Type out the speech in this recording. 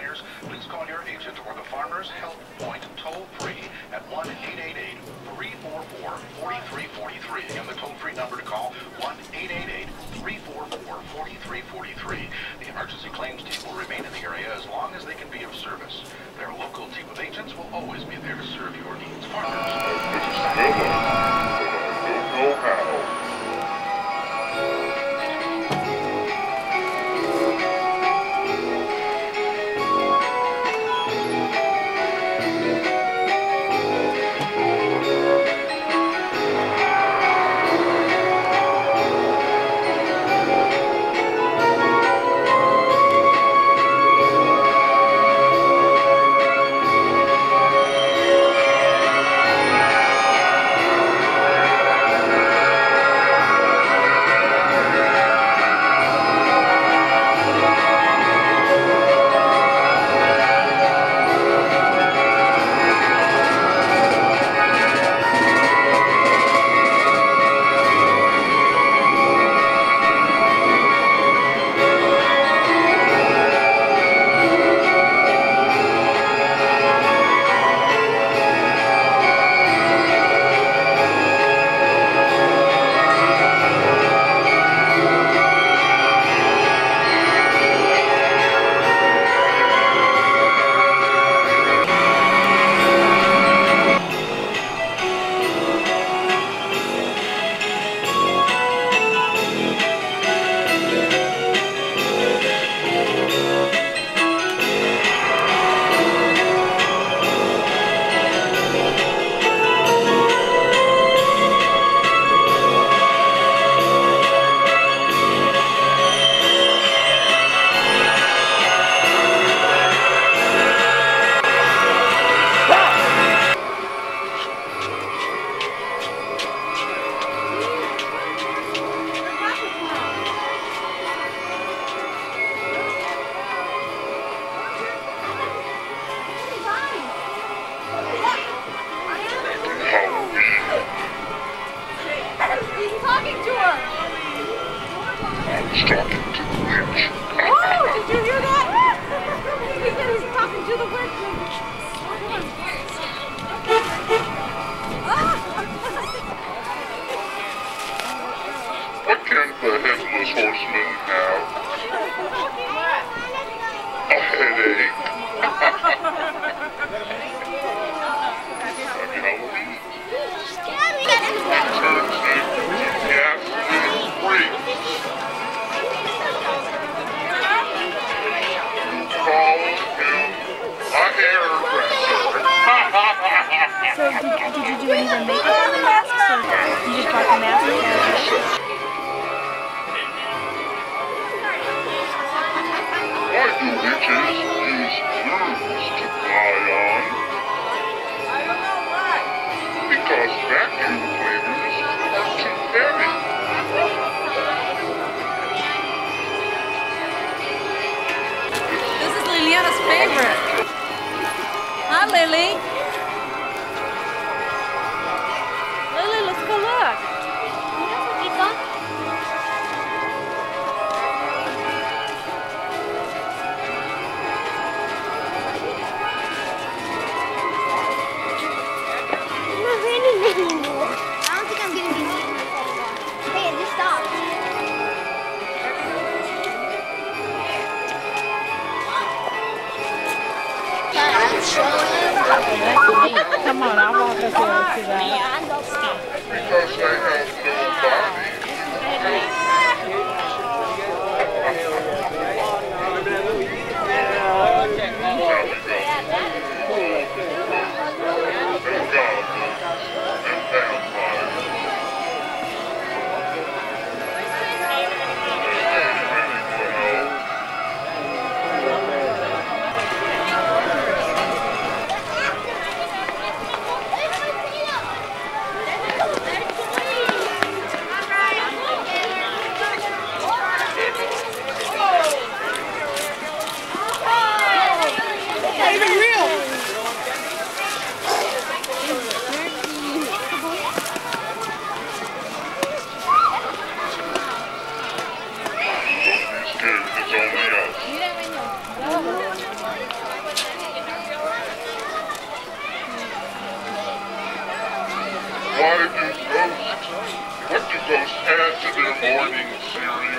please call your agent or the Farmers Help Point toll-free at 1-888-344-4343. Again, the toll-free number to call, 1-888-344-4343. The emergency claims you favorite. Hi, Lily. Come on, I want to go to that. To their morning cereal?